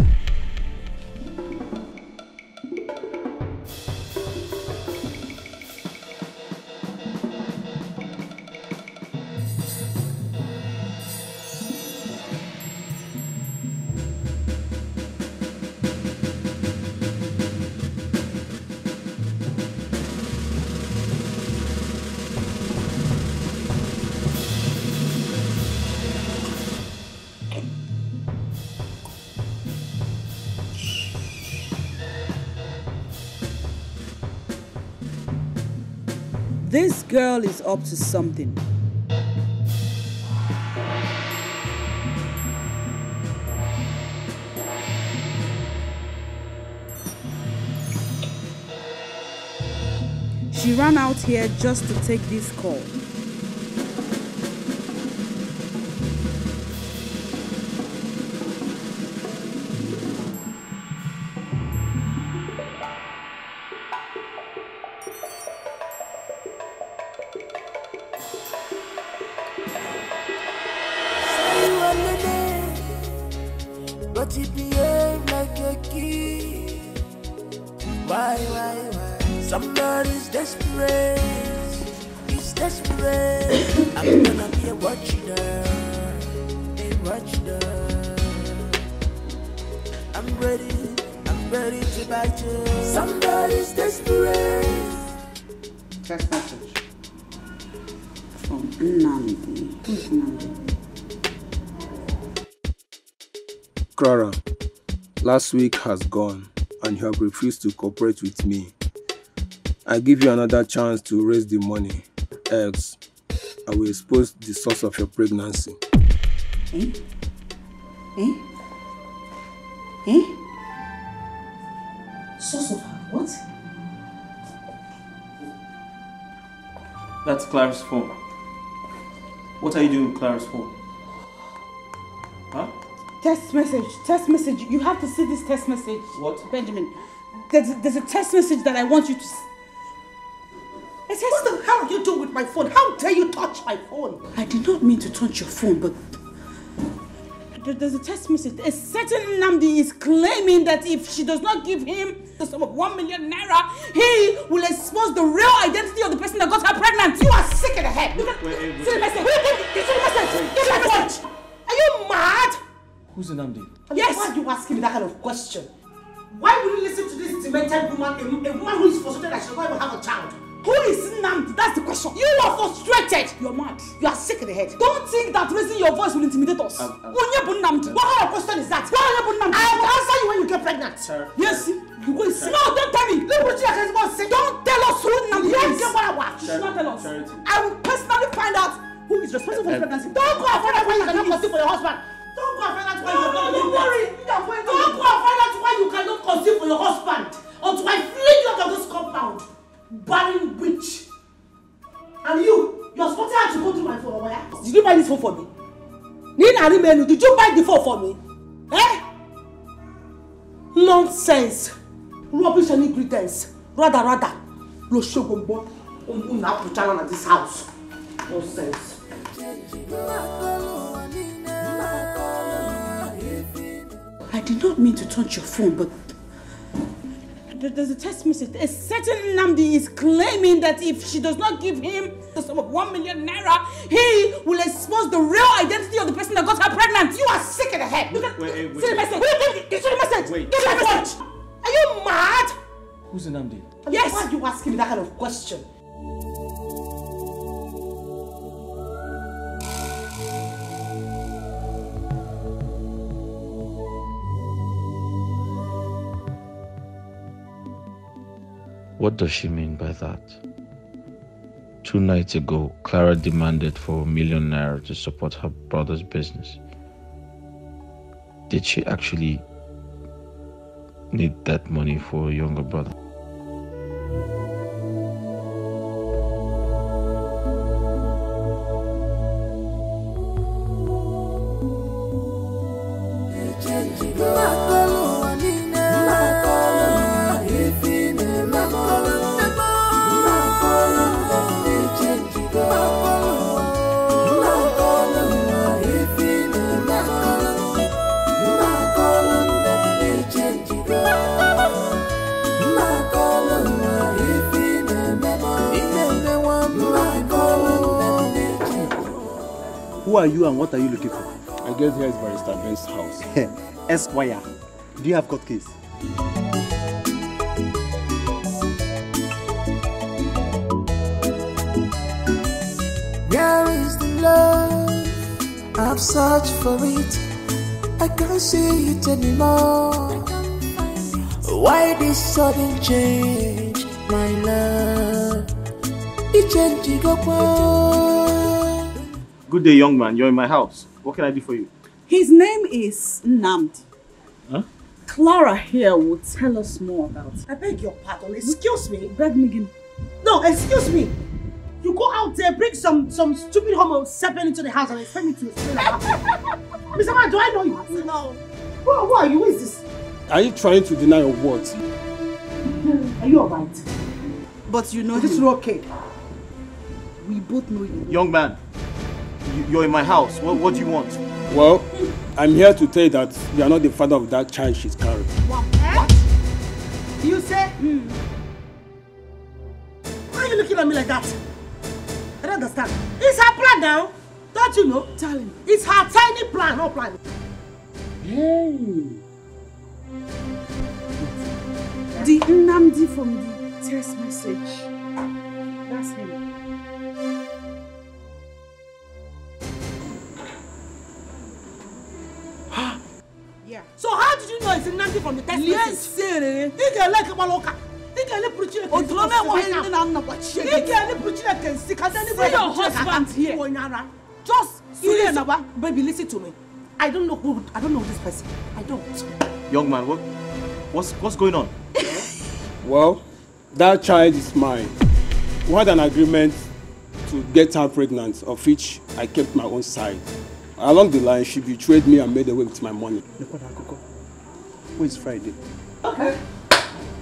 girl is up to something. She ran out here just to take this call. Somebody's desperate. Text message from Nnamdi. Who's Nnamdi? Clara, last week has gone and you have refused to cooperate with me. I give you another chance to raise the money, else I will expose the source of your pregnancy. Eh? Eh? Eh? Source of what? That's Clara's phone. What are you doing with Clara's phone? Huh? Text message, text message. You have to see this text message. What? Benjamin, there's, there's a text message that I want you to s- What the hell are you doing with my phone? How dare you touch my phone? I did not mean to touch your phone, but there- there's a text message. A certain Namdi is claiming that if she does not give him the sum of one million naira, he will expose the real identity of the person that got her pregnant. You are sick in the head. Look at, the message. See the message. Give me the phone. Are you mad? Who's Nnamdi? Yes. Why are you asking me that kind of question? Why would you listen to this demented woman, a, a woman who is frustrated that she does not even have a child? Who is Namdi? That's the question. You are frustrated. You're mad. You are sick in the head. Don't think that raising your voice will intimidate us. Onye bụ Nnamdi. What kind of question is that? Onye bụ Nnamdi. I will answer you when you get pregnant. Yes, you go see. No, don't tell me. Look what you are going to say. Don't tell us who Nnamdi Yes. is. What want. You should not tell us. Charity. I will personally find out who is responsible for the pregnancy. Don't go and find out why you cannot conceive for your husband. Don't go and find out why you cannot don't worry. Don't go and find out why you cannot conceive for your husband until I fling you out of this compound. Barren witch. And you, you're supposed to go through my phone, where? Did you buy this phone for me? Nina Rimelu, did you buy the phone for me? Eh? Nonsense. Rubbish and ingredients. Rather, rather. Loshogombo. Una puchala na this house. Nonsense. I did not mean to touch your phone, but there's a text message. A certain Nnamdi is claiming that if she does not give him the sum of one million naira, he will expose the real identity of the person that got her pregnant. You are sick in the head. Look at Wait, wait, wait. see the message. Wait, wait, wait, see the message. Wait. Give me the message. Are you mad? Who's Nnamdi? Yes. Why are you asking me that kind of question? What does she mean by that? Two nights ago, Clara demanded for a million naira to support her brother's business. Did she actually need that money for a younger brother? What are you looking for? I guess here is Barrister Ben's house. [LAUGHS] Esquire, do you have court case? Where is the love? I've searched for it. I can't see it anymore. Why this sudden change, my love? It changed Good day, young man. You're in my house. What can I do for you? His name is Nnamdi. Huh? Clara here will tell us more about it. I beg your pardon. Excuse me. Beg me again. No, No, excuse me. You go out there, bring some some stupid homo sapien into the house and expect me to explain about it. Mr. Man, do I know you? No. Who, who are you? Who is this? Are you trying to deny your words? Are you alright? But you know Is this him. okay? We both know you. Young man, you- you're in my house. What, what do you want? Well, I'm here to tell you that you are not the father of that child she's carrying. What? You say? Hmm. Why are you looking at me like that? I don't understand. It's her plan now. Don't you know? Darling. It's her tiny plan, not plan. Hey. The Nnamdi from the text message. That's him. Yeah. So how did you know it's Nnamdi from the text Yes, message? Ị ga-ele ka gbaloka. Ị ga-ele pụrụ Chineke Otu ọ na-enweghị nne na nna gbachie Ị ga-ele pụrụ Chineke nsị ka ndị See your husband here. Onye ara. Just listen, Naba. baby, listen to me. I don't know who. I don't know this person. I don't. Young man, what, what's, what's going on? Well, that child is mine. We had an agreement to get her pregnant, of which I kept my own side. Along the line, she betrayed me and made away with my money. Who is Friday? Okay.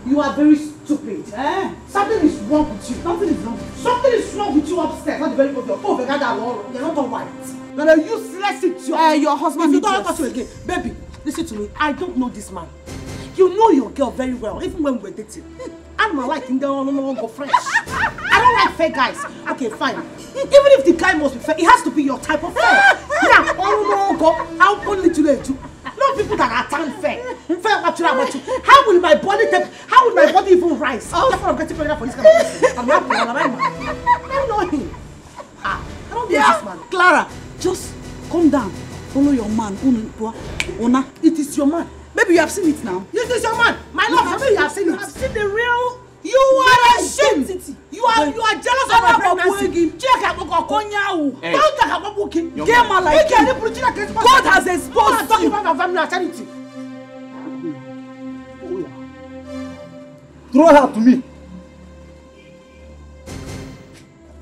You are very stupid. Eh? Something is wrong with you. Something is wrong. Something is wrong with you upstairs. Not the very obvious. Oh, Vegada Loro. You're not all right. You're a useless idiot. Eh, your husband If you don't talk to again, baby, listen to me. I don't know this man. You know your girl very well, even when we were dating. [LAUGHS] I'm not like in the no no go fresh. I don't like fair guys. Okay, fine. Even if the guy must be fair, it has to be your type of fair. Now, oh no go. How only to let you? Not people that are tan fair. Fair what you about you. How will my body take? How will my body even rise? Oh. That's what I'm getting pregnant for this kind of person. I'm not I'm not man. I don't know him. Ah, I don't know this man. Clara, just calm down. Follow your man. Una. It is your man. Maybe you have seen it now. It is your man. My love, have I mean, you have seen it. I've seen the real. You are ashamed. You are you are jealous of my pregnancy. Chika Boko Konyawu. Hey. Don't talk about booking. Young Get man like Ike you. ni puru Chineke is God has exposed Talking you. about your family charity. Throw her to me.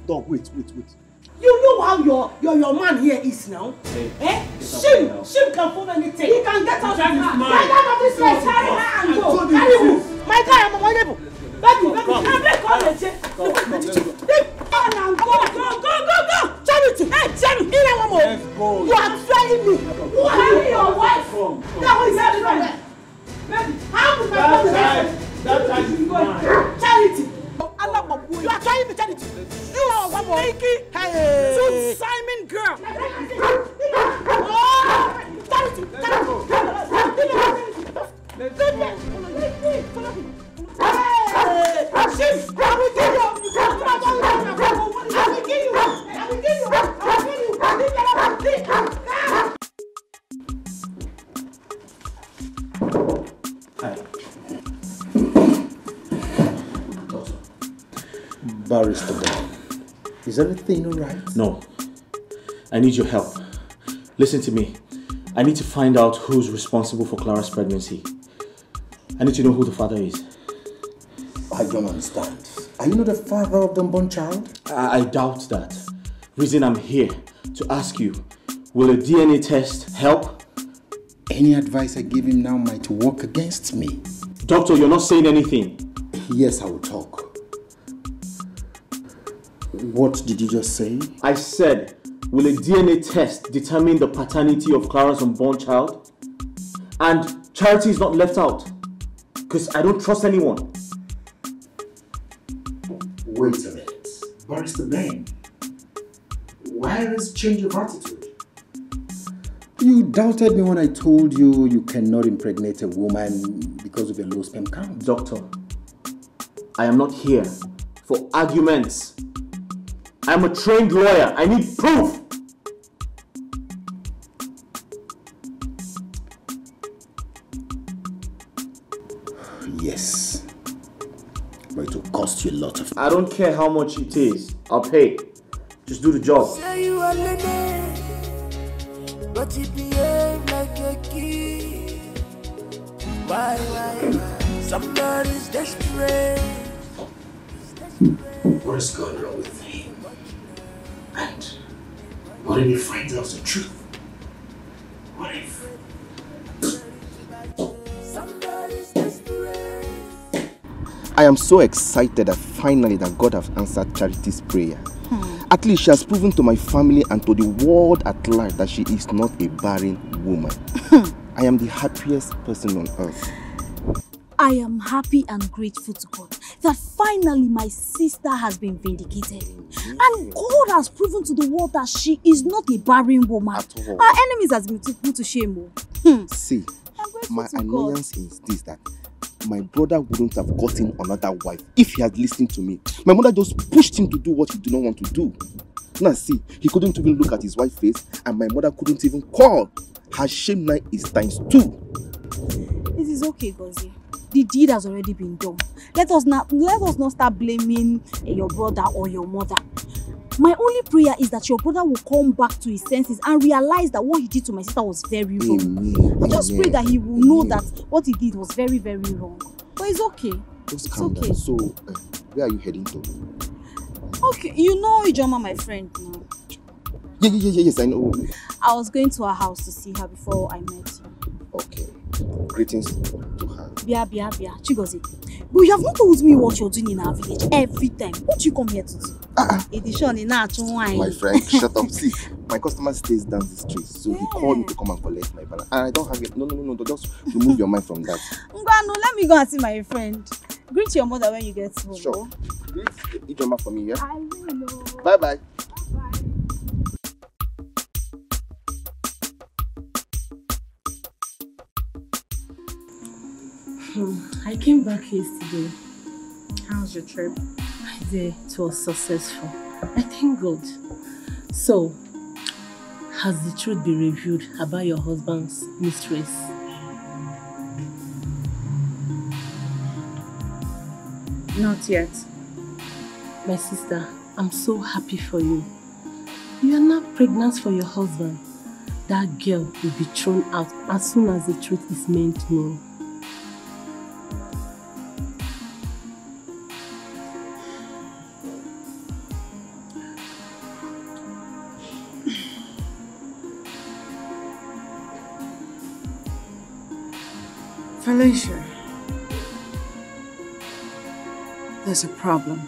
Dog, wait, wait, wait. You know how your your your man here is now. Hey, Eh? Shim. Shim can phone anything. He can get out of That is her. mine. Get out of this place. Carry her and go. Carry this who? My guy, I'm avoidable. Baby, baby, come. check? Come, let's go. Go go, go, go. Charity, hey, Charity, here. Let's go. You are trying me. Who are your wife? Come, come. That was everywhere. Baby, how will my child, that child is mine. Charity. You are trying me, Charity. You are one more. Hey. You Simon girl. Oh, Charity. Let's go. Hey, Shim, I will give you. I will give you. I will give you. I will give you. That alone. Leave. Ah. Hi. Barrister Brown, is everything alright? No. I need your help. Listen to me. I need to find out who's responsible for Clara's pregnancy. I need to know who the father is. I don't understand. Are you not the father of the unborn child? I, I doubt that. Reason I'm here to ask you will a DNA test help? Any advice I give him now might work against me. Doctor, you're not saying anything. Yes, I will talk. What did you just say? I said, will a DNA test determine the paternity of Clara's unborn child? And charity is not left out. Because I don't trust anyone. Wait a minute. Barrister Ben, why this change of attitude? You doubted me when I told you you cannot impregnate a woman because of your low sperm count. Doctor, I am not here for arguments. I'm a trained lawyer. I need proof. Yes. But it will cost you a lot of. I don't care how much it is. I'll pay. Just do the job. Say you are lady, but you behave like a kid. Why, why, why? Somebody's desperate. What is going wrong with him? And what if he finds out the truth? What if? I am so excited that finally that God has answered Charity's prayer. Hmm. At least she has proven to my family and to the world at large that she is not a barren woman. [LAUGHS] I am the happiest person on earth. I am happy and grateful to God that finally my sister has been vindicated. And God has proven to the world that she is not a barren woman. all. Our enemies has been put to shame. oh. Hmm. See, my annoyance is this that my brother wouldn't have gotten another wife if he had listened to me. My mother just pushed him to do what he did not want to do. Now see, he couldn't even look at his wife's face and my mother couldn't even call. Her shame now is times two. It is okay, Gozie. The deed has already been done. Let us not let us not start blaming eh, your brother or your mother. My only prayer is that your brother will come back to his senses and realize that what he did to my sister was very wrong. I just pray that he will know that what he did was very, very wrong. But it's okay. Just It's okay. down. So, uh, where are you heading to? Okay, you know Ijoma, my friend. now. Yeah, yeah, yeah, yes, I know. I was going to her house to see her before I met you. Okay. Greetings to. Bia, bia, bia. Chigozie. But you have not told me what you're doing in our village every time. What do you come here to do? Edition in our My friend, [LAUGHS] shut up. See, my customer stays down the street, so he called me to come and collect my balance. And I don't have it. No, no, no, no. Just remove your mind from that. Ngwanu, let me go and see my friend. Greet your mother when you get home. Sure. Greet Ijoma for me, yeah? I will. Bye bye. Hmm, I came back yesterday. How was your trip? My did. It was successful. I thank God. So, has the truth been revealed about your husband's mistress? Not yet. My sister, I'm so happy for you. You are not pregnant for your husband. That girl will be thrown out as soon as the truth is made known. There's a problem.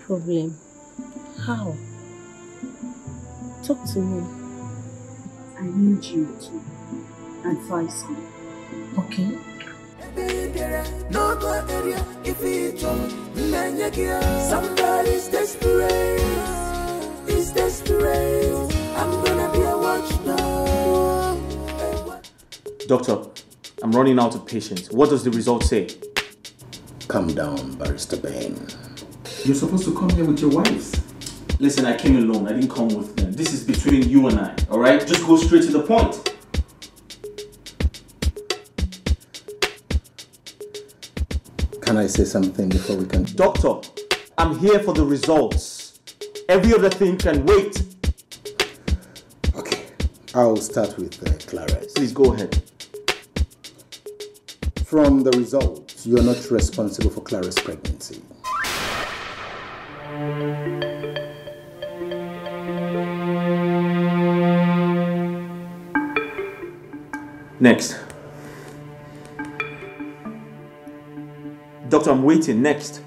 Problem? How? Talk to me. I need you to advise me. Okay. No go area if it's all Somebody's desperate, is desperate. I'm gonna be a watchdog. Doctor, I'm running out of patience. What does the result say? Calm down, Barrister Ben. You're supposed to come here with your wives. Listen, I came alone. I didn't come with them. This is between you and I, alright? Just go straight to the point. Can I say something before we can? Doctor, I'm here for the results. Every other thing can wait. Okay, I'll start with uh, Clara's. Please go ahead. From the results, you're not responsible for Clara's pregnancy. Next. Doctor, I'm waiting. Next.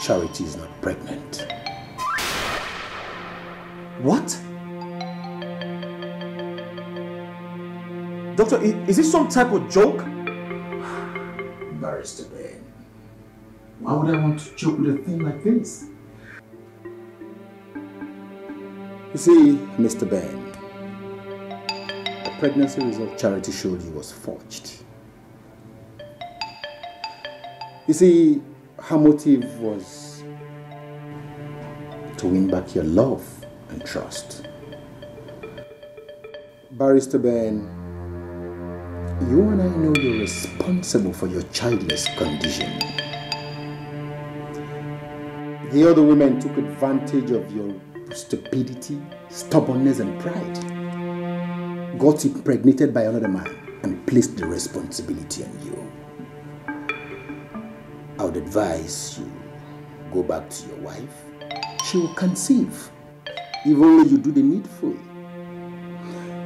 Charity is not pregnant. What? Doctor, is this some type of joke? Would I want to joke with a thing like this? You see, Mr. Ben, the pregnancy result Charity showed you was forged. You see, her motive was to win back your love and trust. Barrister Ben, you and I know you're responsible for your childless condition. The other women took advantage of your stupidity, stubbornness, and pride. Got impregnated by another man and placed the responsibility on you. I would advise you go back to your wife, she will conceive. If only you do the needful.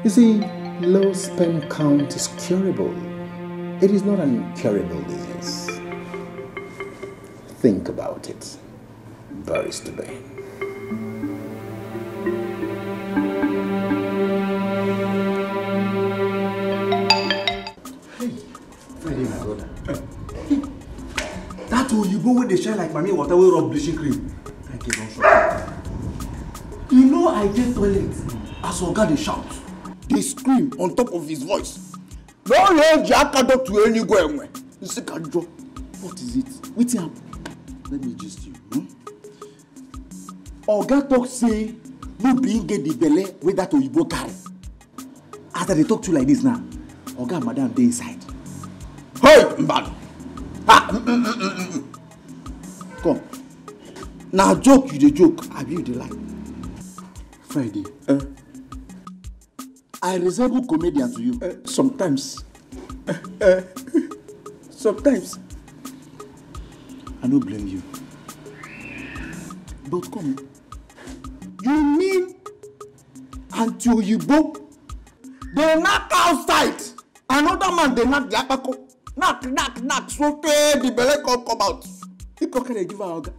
You see, low sperm count is curable. It is not an incurable disease. Think about it. Friday, my brother. That oyibo wey dey shine like mami water wey rub bleaching cream. Thank you, don shock. You know I dey toilet as oga dey shout. dey scream on top of his voice lọ́ọ̀rọ̀ ẹ̀jẹ̀ akadọ̀ tu enigwe enwe nsị ka njọ What is it? Wetin happen? Let me gist you. Hmm? Oga talk say no him get the belle wey that oyibo carry. As I dey talk to you like this now, oga and madam dey inside. hey mbadu ha mm, mm, mm, mm, come na joke you dey joke abi you dey lie. Friday. Uh, I resemble comedian to you. Uh, sometimes uh, uh, [LAUGHS] sometimes I no blame you. But come, aunty oyibo dey knack outside another man dey knack the akpako knack knack knack so tey the belle come come out he come carry give her oga.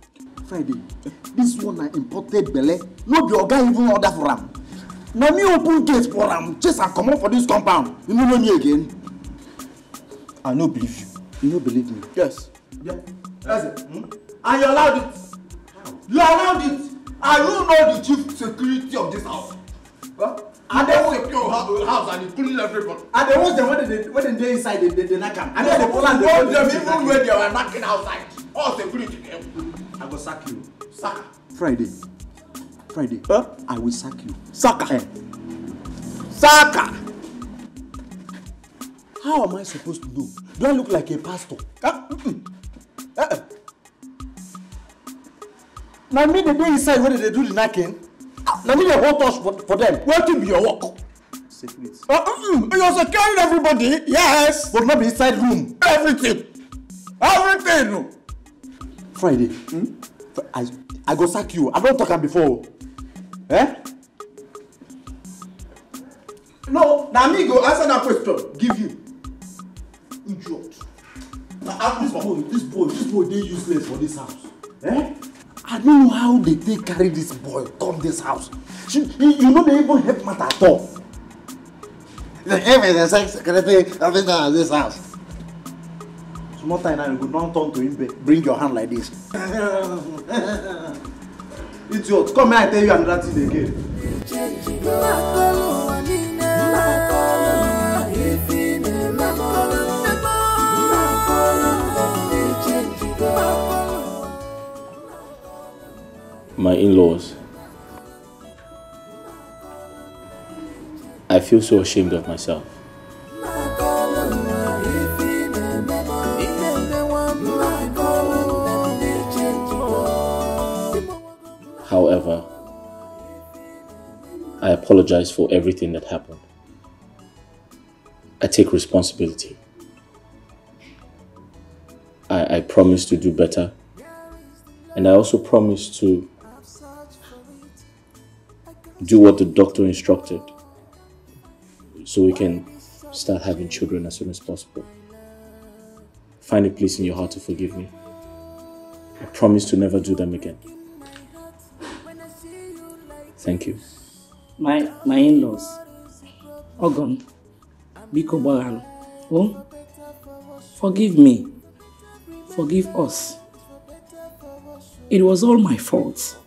Friday, this one na imported belle, no be oga even order for am. Na me open gate for am, chase am comot for this compound. You no know me again. i no believe you. You no believe me? yes. Yeah. Eze, hmm? and you allowed it you allowed it and you know the chief security of this house. Huh? and they secure house, house and including everybody. And the ones dem wey dey wey dem dey inside dey dey dey knack am. And then dey pull am dey All them even when they were knocking outside all security dem. I go sack you. Saka. Friday. Friday. Huh? I will sack you. Saka. Eh. Saka. How am I supposed to know? Do I look like a pastor? Uh. Uh-uh. Na me dey dey inside wey dey dey do the knacking. Na me dey hold touch for for them. wetin be your work. Secret. Uh, mm-mm. you securing everybody yes. But no be inside room. everything everything. Friday. Hmm? I I go sack you. I don talk am before. Eh? no na me go answer that question give you. idiot. na This boy, this boy, this boy dey useless for this house. Eh? I don't know how they take carry this boy come this house. She, you, you no dey even help matter at all. The him is the sex secretary everything at this house. Small time now you go don turn to him bring your hand like this. [LAUGHS] Idiot, come here I tell you another thing again. My in-laws. I feel so ashamed of myself. However, I apologize for everything that happened. I take responsibility. I, I promise to do better. And I also promise to do what the doctor instructed so we can start having children as soon as possible. Find a place in your heart to forgive me. I promise to never do them again. Thank you. my my in-laws ogon biko gbagharu oh forgive me forgive us it was all my fault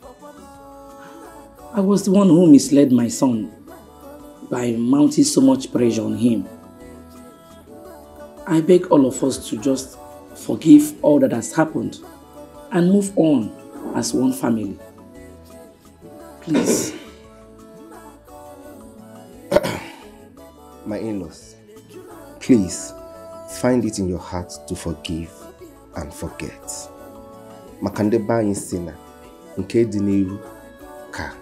i was the one who misled my son by mounting so much pressure on him. I beg all of us to just forgive all that has happened and move on as one family. Please. [COUGHS] My in-laws, please find it in your heart to forgive and forget. Maka ndị be na ka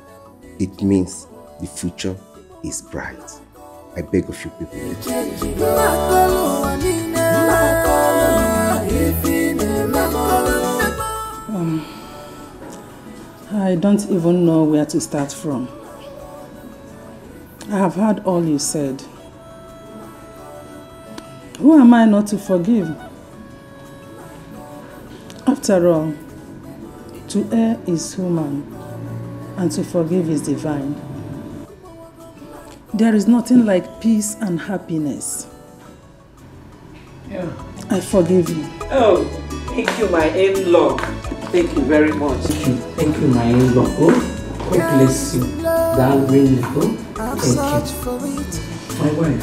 it means the future is bright. I beg of you people. Um, I don't even know where to start from. I have heard all you said. Who am I not to forgive? After all, to err is human, and to forgive is divine. There is nothing like peace and happiness. Yeah. I forgive you. Oh, thank you, my in-law. Thank you very much. Thank you, my in-law. Oh, God bless you. That really good. Thank you. My wife.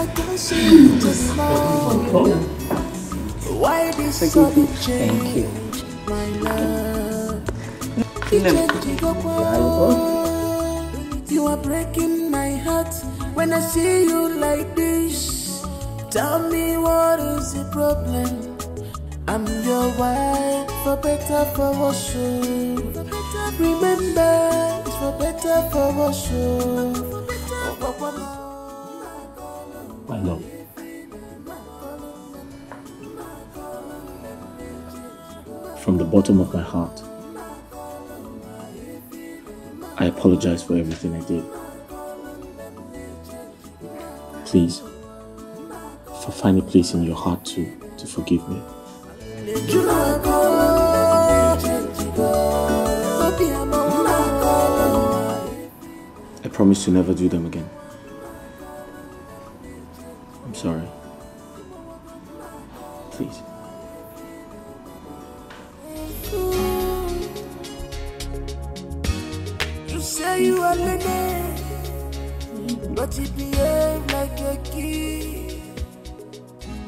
Why this sudden Thank you. my love? You are breaking my heart when I see you like this. Tell me what is the problem? I'm your wife, for better, for worse. Remember, it's for better, for worse. My love. From the bottom of my heart, I apologize for everything I did. Please, find a place in your heart to, to forgive me. I promise to never do them again. I'm sorry. Please. You say you but you behave like a kid.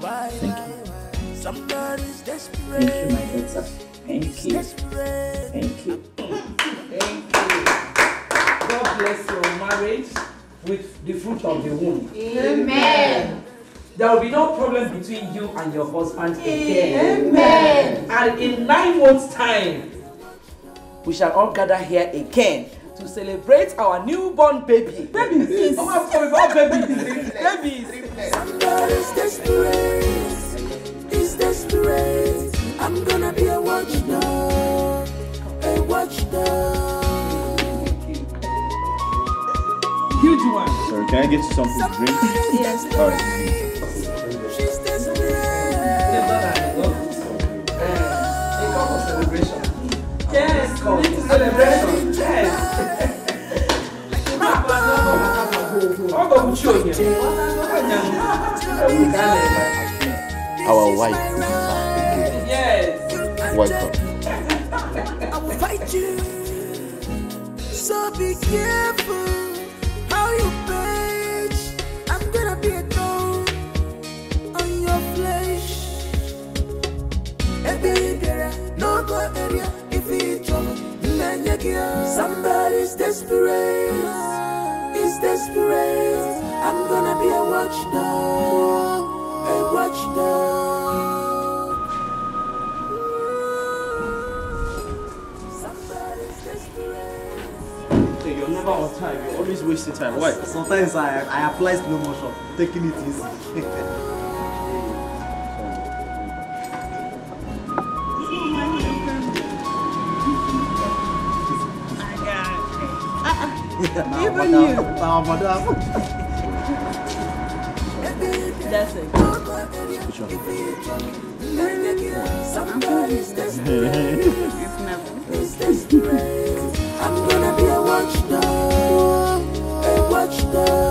Why, Thank why, why? Somebody's desperate. Thank you, my daughter. Thank you. Desperate. Thank you. Thank you. God bless your marriage with the fruit of the womb. Amen. There will be no problem between you and your husband again. Amen. And in nine months' time, we shall all gather here again to celebrate our newborn baby. Babies! Oh, I'm sorry, not babies. babies! Somebody's desperate. Is desperate. I'm gonna be a watchdog. A watchdog. Huge one. Sorry, can I get you something to drink? Yes. Alright. She's desperate. Yes, we need to celebrate. Our wife is back Yes. Welcome. I will fight you. So be careful how you page. I'm gonna be a thorn on your flesh. Every area, no go area. If you trouble, man, you get somebody's desperate. Is desperate. I'm gonna be a watchdog. A watchdog. Somebody's desperate. Hey, you're never on time. You're always wasting time. Why? Sometimes I, I apply slow motion, taking it easy. [LAUGHS] Even you. Now, madam. That's it. Which one? Somebody's [LAUGHS] It's never. I'm gonna be a watchdog, a watchdog.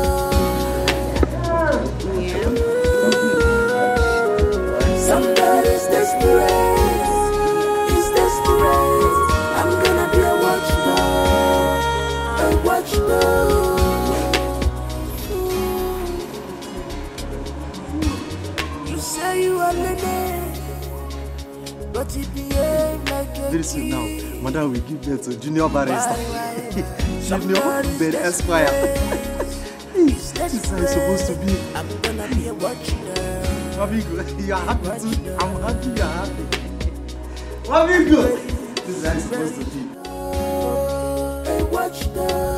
Soon now, madam will give birth to junior barrister. [LAUGHS] junior Ben Esquire. [LAUGHS] this is how it's supposed to be. I'm gonna be a watchdog. Amigo, [LAUGHS] you are happy too. I'm happy you are happy. Amigo, this is how it's supposed to be. a watchdog.